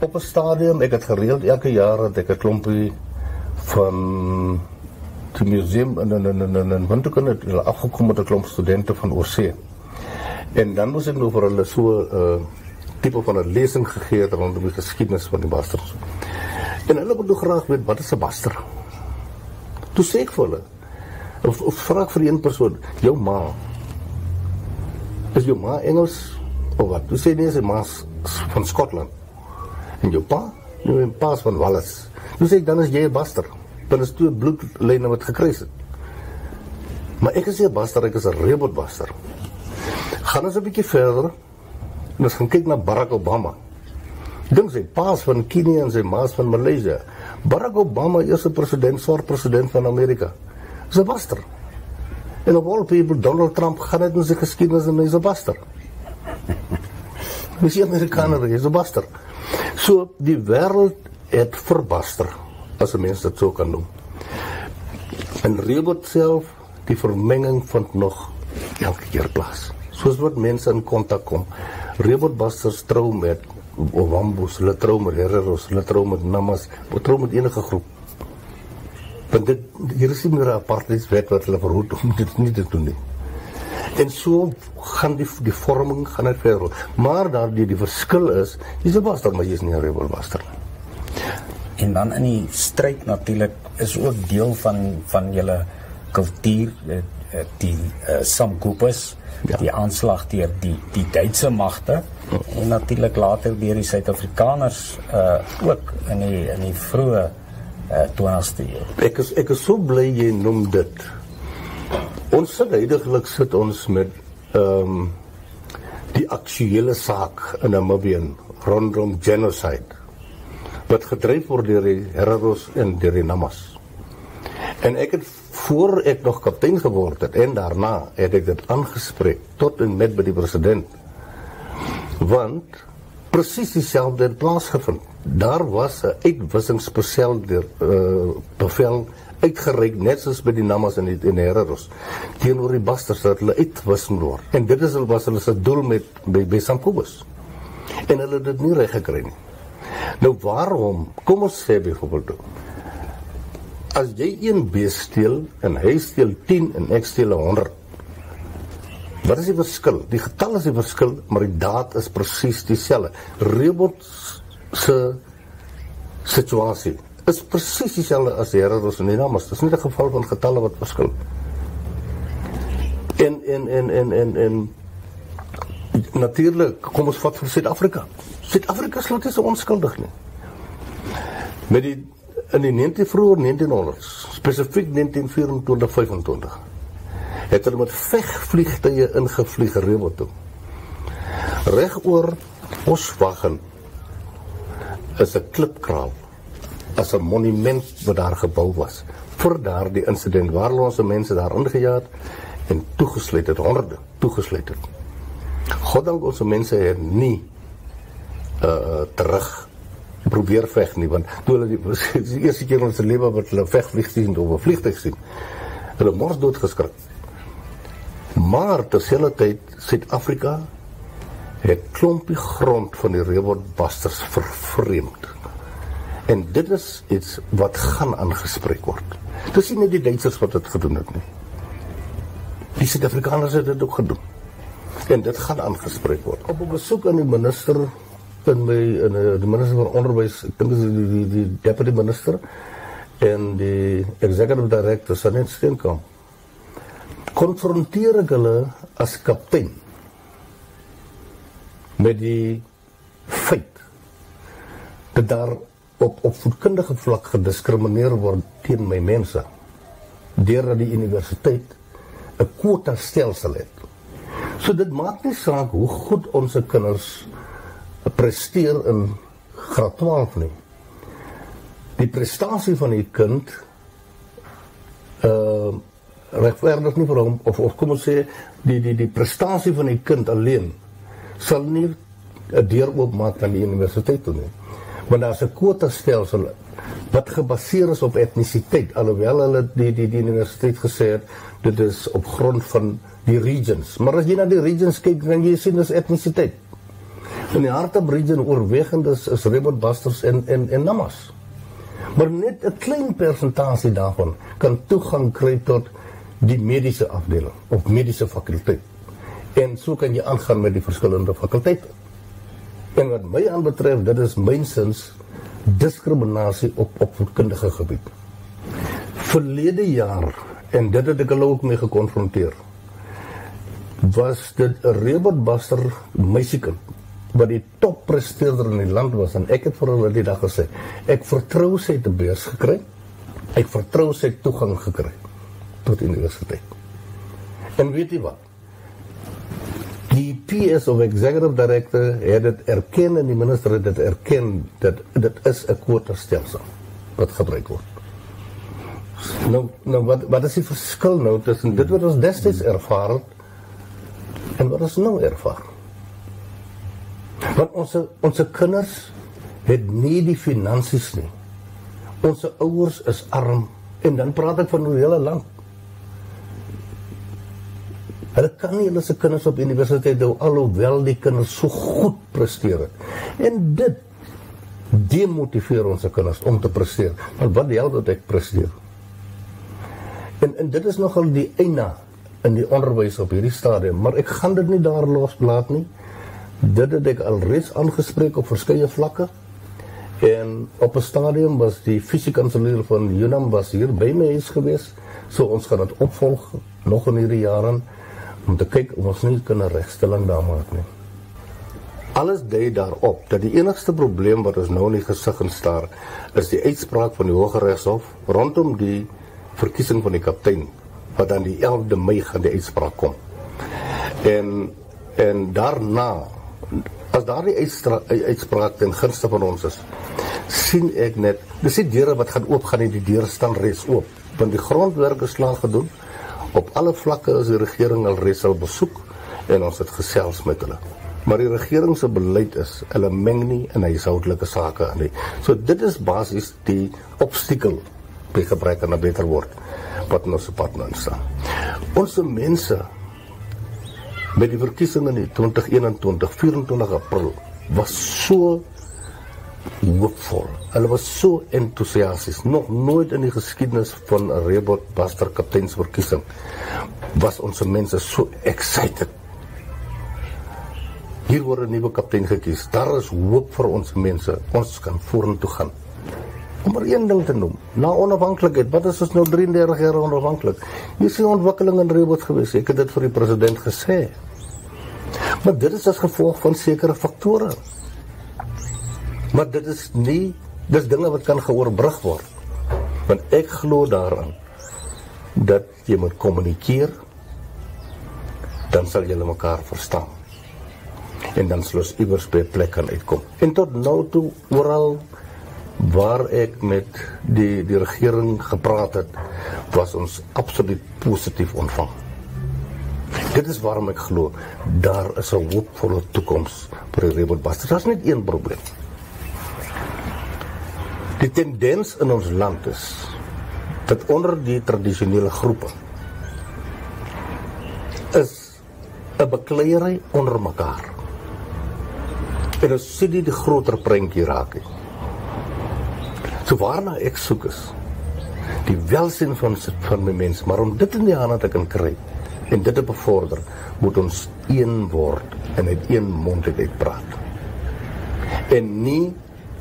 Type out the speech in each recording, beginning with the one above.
op 'n stadium ek het gereeld elke jaar dat ek 'n klompie van die museum en en en en en want ek het afgekom met 'n klomp studente van oorsee. En dan moes ek nou vir hulle so 'n uh, tipe van 'n lesing gegee het rondom die geskiedenis van die basters. En hulle wil graag weet wat is 'n baster? Toe sê ek vir hulle of, of vra vir een persoon, jou ma. Is jou ma Engels of wat? Toe sê nee, sy ma van Skotland en jou pa, nou en pa's van Wallis. Nou sê ek dan is jy 'n baster. Dan is twee bloedlyne wat gekruis het. Maar ek is nie 'n baster, ek is 'n rebotbaster. Gaan ons 'n bietjie verder. Ons gaan kyk na Barack Obama. Dink sy pa's van Kenia en sy ma's van Maleisië. Barack Obama is 'n president, swart president van Amerika. Is 'n baster. En of all people Donald Trump gaan dit in sy geskiedenis en hy's 'n baster. Hy is 'n Amerikaner, hy's 'n baster. So die wêreld het verbaster as 'n mens dit sou kan noem. En Rebot self, die vermenging vind nog elke keer plaas. Soos wat mense in kontak kom. Rebot basters trou met Owambos, hulle trou met Herreros, hulle trou met Namas, hulle trou met enige groep. Want dit hier is nie meer 'n apartheidswet wat hulle verhoed om dit nie te doen nie. En so gaan die die vorming gaan net verder. Maar daar die die verskil is, jy's 'n baster, maar jy's nie 'n rebel baster nie. En dan in die stryd natuurlik is ook deel van van julle kultuur eh, eh, die uh, Samkoopes, ja. die aanslag deur die die Duitse magte ja. en natuurlik later deur die Suid-Afrikaners uh ook in die in die vroeë uh 20ste eeu. Ek is ek is so bly jy noem dit. Ons sit heidaglik sit ons met ehm um, die aktuele saak in Namibië rondom genocide wat gedryf word deur die Herreros en deur die Namas. En ek het voor ek nog kaptein geword het en daarna het ek dit aangespreek tot en met by die president. Want presies dieselfde het plaasgevind. Daar was 'n uitwissingsbevel deur uh, bevel uitgereik net soos by die Namas en die, Herreros teenoor die basters dat hulle uitwis moet word. En dit is hulle was hulle se doel met by, by Sankobus. En hulle het dit nie reg gekry nie. Nou waarom? Kom ons sê byvoorbeeld as jy een bees steel en hy steel 10 en ek steel 100. Wat is die verskil? Die getal is die verskil, maar die daad is presies dieselfde. Rebot se situasie is presies dieselfde as die Here ons in die naam, is nie 'n geval van getalle wat verskil. En en en en en en natuurlik kom ons vat vir Suid-Afrika. Suid-Afrika is net so onskuldig nie. Met die in die 19 vroeë 1900s, spesifiek 1924-25, het hulle met vegvliegtuie ingevlieg reël toe. Reg oor Oswagen is 'n klipkraal as 'n monument wat daar gebou was vir daardie insident waar ons mense daar ingejaag en toegesluit het honderde toegesluit het. Goddank ons mense het nie uh terug probeer veg nie want toe hulle die, die eerste keer in hulle lewe wat hulle vegvlieg sien of 'n vliegtuig sien hulle mors dood geskrik maar terselfdertyd Suid-Afrika het klompie grond van die Reward Busters vervreemd. En dit is iets wat gaan aangespreek word. Dis nie net die Duitsers wat dit gedoen het nie. Die Suid-Afrikaners het dit ook gedoen. En dit gaan aangespreek word. Op 'n besoek aan die minister in my in uh, die minister van onderwys, ek dink is die, die die deputy minister en die executive director Sanet Steenkamp. Konfronteer ek hulle as kaptein met die feit dat daar op op voedkundige vlak gediskrimineer word teen my mense deurdat die universiteit 'n kwota stelsel het. So dit maak nie saak hoe goed ons kinders presteer in graad 12 nie. Die prestasie van die kind regverdig nie vir hom of of kom ons sê die die die prestasie van die kind alleen sal nie 'n deur oopmaak aan die universiteit toe nie. Want daar's 'n kwota stelsel wat gebaseer is op etnisiteit alhoewel hulle die die die universiteit gesê het dit is op grond van die regions. Maar as jy na die regions kyk dan jy sien dis etnisiteit in die Hartab region oorwegend is, is Rebot Busters en en en Namas. Maar net 'n klein persentasie daarvan kan toegang kry tot die mediese afdeling of mediese fakulteit en so kan jy aangaan met die verskillende fakulteite en wat my aanbetref dit is mynsins diskriminasie op opvoedkundige gebied. Verlede jaar en dit het ek hulle ook mee gekonfronteer. Was dit 'n Rebot Buster meisiekind wat die toppresteerder in die land was en ek het vir hulle die dag gesê, ek vertrou sy te beurs gekry. Ek vertrou sy toegang gekry tot universiteit. En weet jy wat? die PS of executive director het dit erken en die minister het dit erken dat dit is 'n kwota stelsel wat gebruik word. Nou nou wat wat is die verskil nou tussen dit wat ons destyds ervaar het en wat ons nou ervaar? Want ons ons kinders het nie die finansies nie. Ons ouers is arm en dan praat ek van die hele land. Hulle kan nie hulle se kinders op universiteit hou alhoewel die kinders so goed presteer het. En dit demotiveer ons se kinders om te presteer. Want wat help dit ek presteer? En en dit is nogal die eina in die onderwys op hierdie stadium, maar ek gaan dit nie daar loslaat nie. Dit het ek alreeds aangespreek op verskeie vlakke. En op 'n stadium was die fisiekanselier van UNAM was hier by my huis gewees. So ons gaan dit opvolg nog in hierdie jare om te kyk of ons nie kan 'n regstelling daar maak nie. Alles dui daarop dat die enigste probleem wat ons nou in die gesig instaar is die uitspraak van die Hooggeregshof rondom die verkiesing van die kaptein wat dan die 11de Mei gaan die uitspraak kom. En en daarna as daardie uitspraak ten gunste van ons is sien ek net dis die deure wat gaan oopgaan en die deure staan reeds oop want die grondwerk is klaar gedoen op alle vlakke is die regering al reeds al besoek en ons het gesels met hulle. Maar die regering se beleid is hulle meng nie in huishoudelike sake aan nie. So dit is basies die obstakel by gebrek aan 'n beter woord wat ons op pad nou staan. Ons mense met die verkiesing in 2021 24 April was so hoopvol. Hulle was so entoesiasties. Nog nooit in die geskiedenis van 'n Rebot Buster kapteinsverkiesing was ons mense so excited. Hier word 'n nuwe kaptein gekies. Daar is hoop vir ons mense. Ons kan vorentoe gaan. Om maar een ding te noem, na onafhanklikheid, wat is ons nou 33 jaar onafhanklik? Hier is 'n ontwikkeling in Rebot gewees. Ek het dit vir die president gesê. Maar dit is as gevolg van sekere faktore. Maar dit is nie dis dinge wat kan geoorbrug word. Want ek glo daaraan dat jy moet kommunikeer dan sal julle mekaar verstaan. En dan sou ons iewers by 'n plek kan uitkom. En tot nou toe oral waar ek met die die regering gepraat het, was ons absoluut positief ontvang. Dit is waarom ek glo daar is 'n hoopvolle toekoms vir die Rebel Busters. Daar's net een probleem. Die tendens in ons land is dat onder die tradisionele groepe is 'n bekleierery onder mekaar. En ons sien dit die groter prentjie raak. He. So waarna ek soek is die welsyn van van my mense, maar om dit in die hande te kan kry en dit te bevorder, moet ons een word en uit een mond uit praat. En nie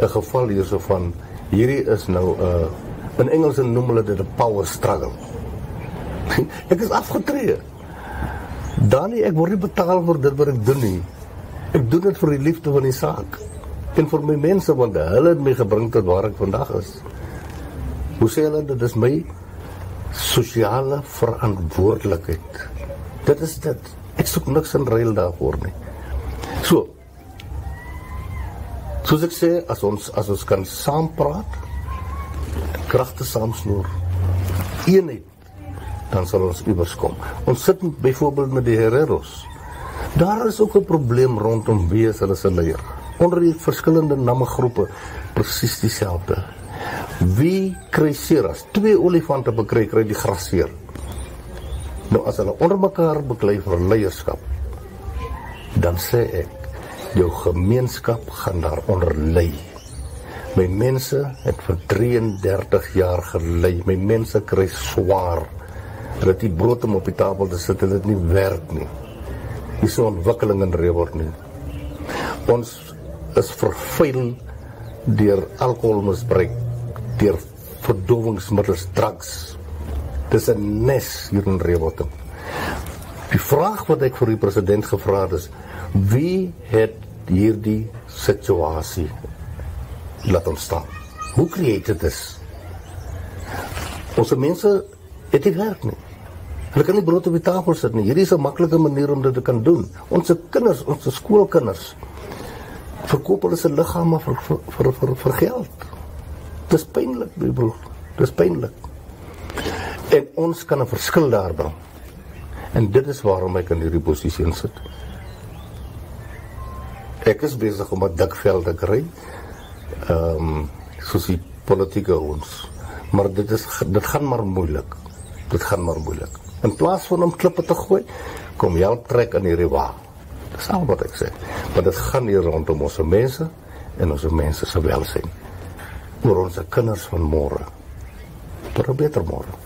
'n geval hierso van hierdie is nou 'n uh, in Engels noem hulle dit 'n power struggle. ek is afgetree. Danie, ek word nie betaal vir dit wat ek doen nie. Ek doen dit vir die liefde van die saak en vir my mense want hulle het my gebring tot waar ek vandag is. Hoe sê hulle dit is my sosiale verantwoordelikheid. Dit is dit. Ek soek niks in ruil daarvoor nie. So, Soos ek sê, as ons as ons kan saam praat, kragte saamsnoer, eenheid, dan sal ons iewers kom. Ons sit byvoorbeeld met die Herreros. Daar is ook 'n probleem rondom wie is hulle se leier. Onder die verskillende namme groepe presies dieselfde. Wie kry seer as twee olifante bekry kry die gras seer? Nou as hulle onder mekaar beklei vir leierskap, dan sê ek jou gemeenskap gaan daaronder ly. My mense het vir 33 jaar gelei. My mense kry swaar. Hulle het nie brood om op die tafel te sit, hulle het nie werk nie. Dis 'n ontwikkeling in Reword nie. Ons is vervuil deur alkoholmisbruik, deur verdowingsmiddels, drugs. Dis 'n nes hier in Reword. Die vraag wat ek vir die president gevra het is: wie het hierdie situasie laat ontstaan? Hoe created this? Ons mense het nie werk nie. Hulle kan nie brood op die tafel sit nie. Hierdie is 'n maklike manier om dit te kan doen. Ons se kinders, ons skoolkinders verkoop hulle se liggame vir vir vir, vir, geld. Dis pynlik, my broer. Dis pynlik. En ons kan 'n verskil daar bring. En dit is waarom ek in hierdie posisie sit. Ek is besig om 'n dik vel te kry. Ehm um, soos die politieke ons. Maar dit is dit gaan maar moeilik. Dit gaan maar moeilik. In plaas van om klippe te gooi, kom jy trek in hierdie wa. Dis al wat ek sê. Maar dit gaan hier rondom ons mense en ons mense se welsyn. Oor ons kinders van môre. 'n beter môre.